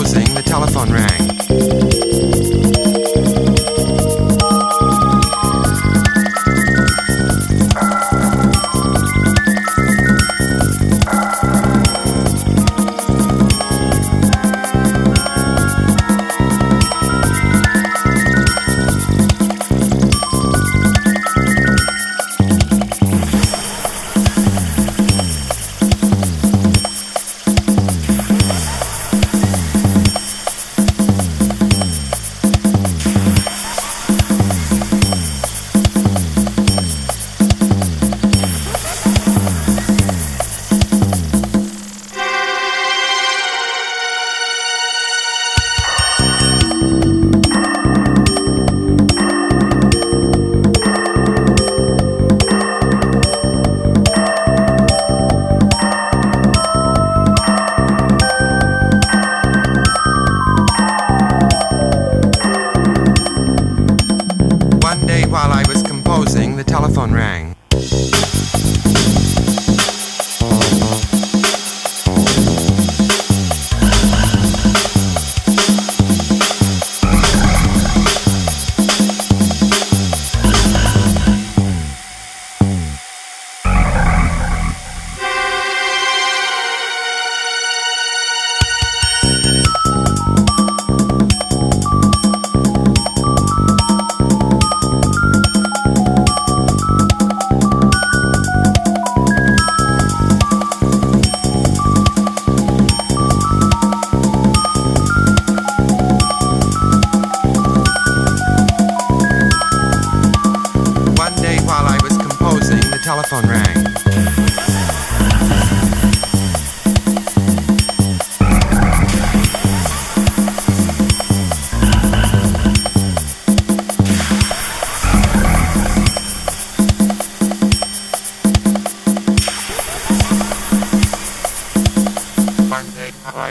closing, the telephone rang. Telephone rang.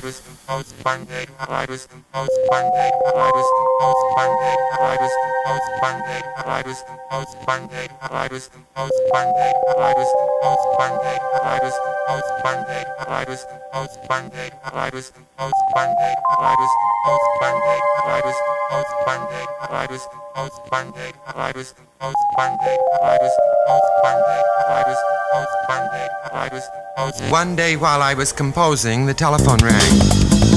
Was composed. One day I was composed. One day I was composed. One day I was composed. One day I was composed. One day I was composed. One day I was composed. One day I was composed. One day I was composed. One day I was composed. One day I was composed. One day I was composed. One day I was composed. One day I was composed. One day I was composed. One day I was composed. One day I was composed. One day while I was composing, the telephone rang.